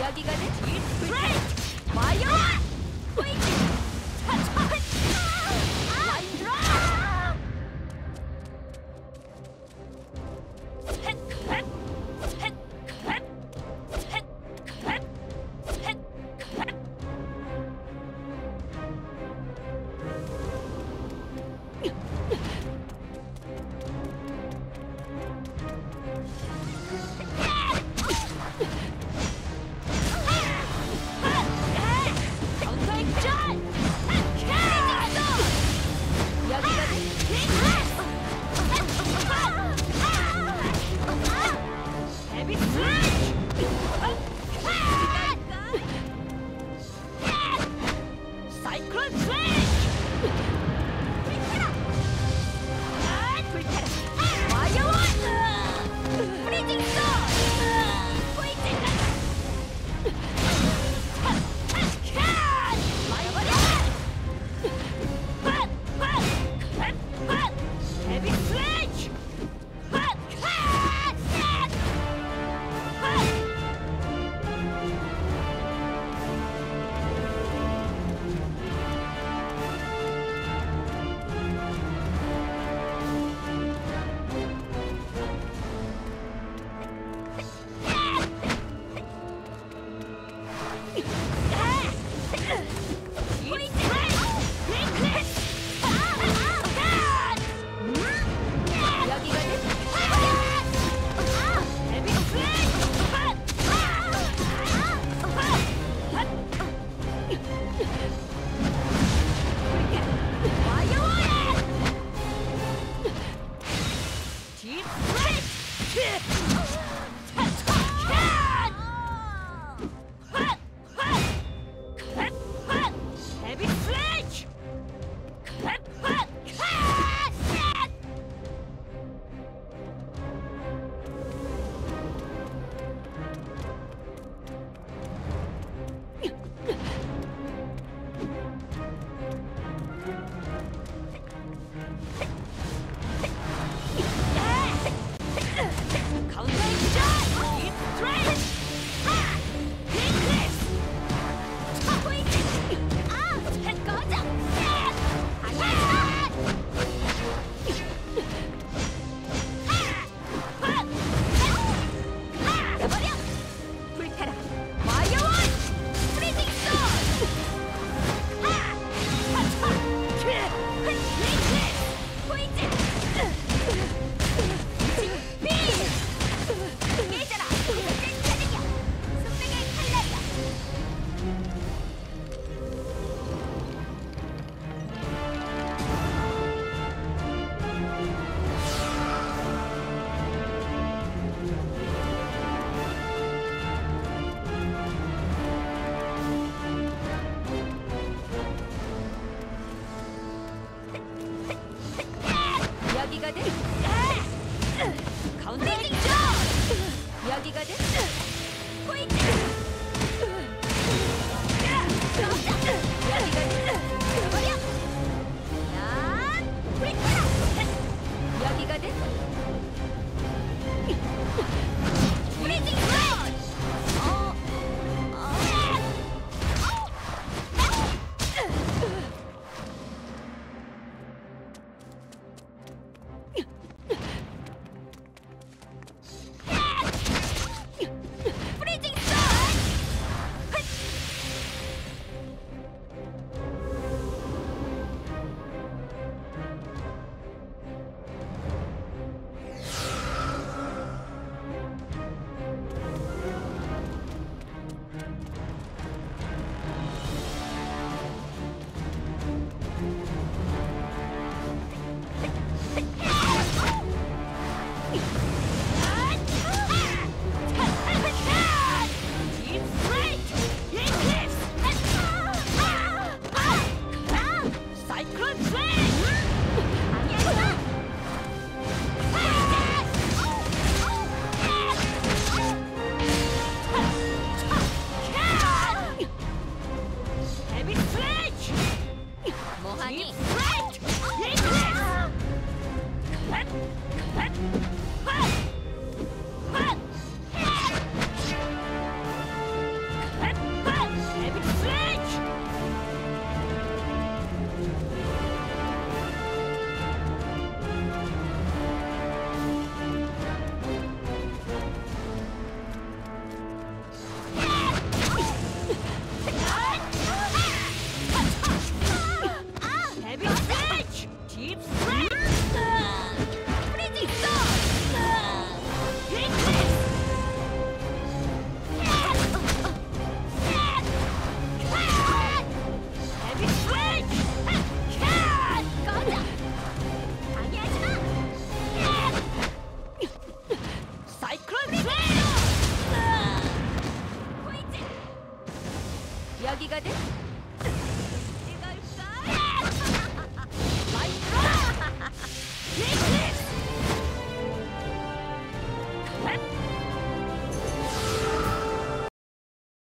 여기가 내 Really? 이야기가 돼?